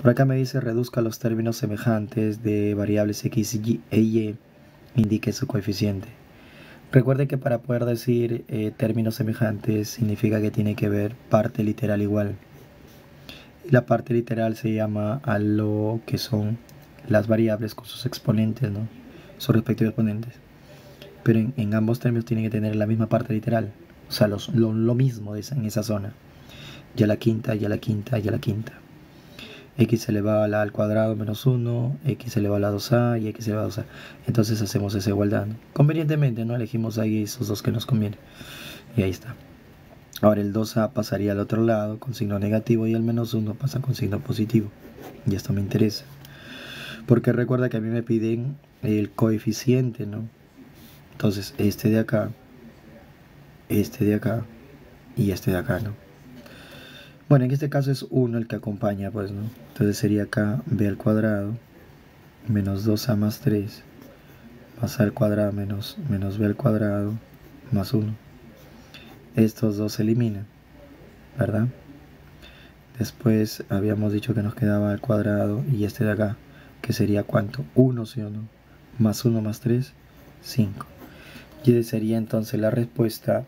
Por acá me dice reduzca los términos semejantes de variables x y, e y, indique su coeficiente. Recuerde que para poder decir eh, términos semejantes significa que tiene que ver parte literal igual. La parte literal se llama a lo que son las variables con sus exponentes, ¿no? Sus respectivos exponentes. Pero en, ambos términos tienen que tener la misma parte literal. O sea, lo, mismo en esa zona. Ya la quinta, ya la quinta, ya la quinta x elevado a la al cuadrado menos 1, x elevado a la 2a y x elevado a 2a. Entonces hacemos esa igualdad. Convenientemente, ¿no? Elegimos ahí esos dos que nos convienen. Y ahí está. Ahora el 2a pasaría al otro lado con signo negativo y el menos 1 pasa con signo positivo. Y esto me interesa. Porque recuerda que a mí me piden el coeficiente, ¿no? Entonces este de acá, este de acá y este de acá, ¿no? Bueno, en este caso es 1 el que acompaña, pues, ¿no? Entonces sería acá b al cuadrado menos 2a más 3 más a al cuadrado menos, menos b al cuadrado más 1. Estos dos se eliminan, ¿verdad? Después habíamos dicho que nos quedaba al cuadrado y este de acá, que sería cuánto? 1, ¿sí o no? Más 1 más 3, 5. Y sería entonces la respuesta